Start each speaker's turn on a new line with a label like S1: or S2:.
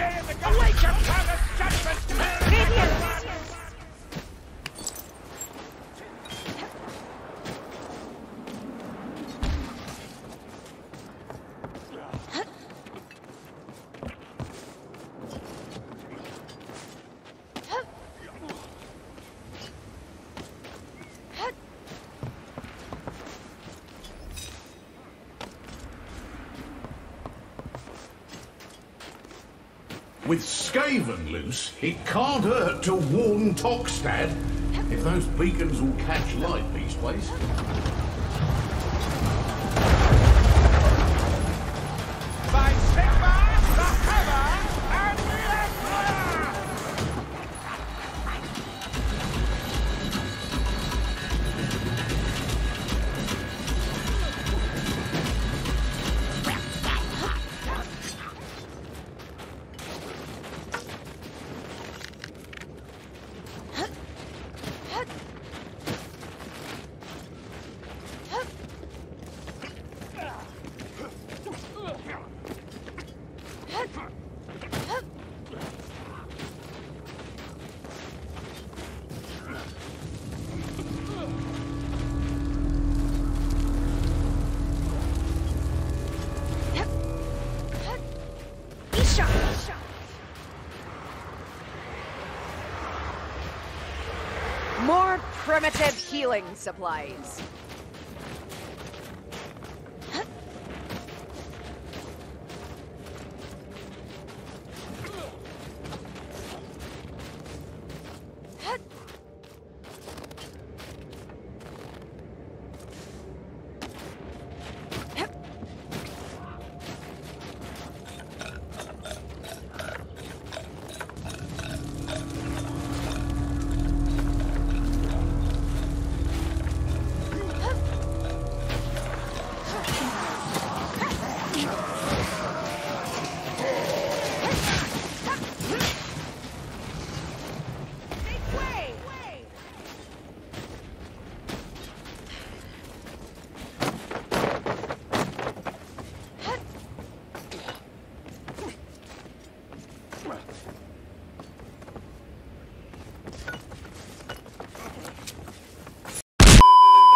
S1: Awake your father's
S2: With Skaven loose, it can't hurt to warn Tokstad. If those beacons will catch light these ways.
S3: Isha! More primitive healing supplies.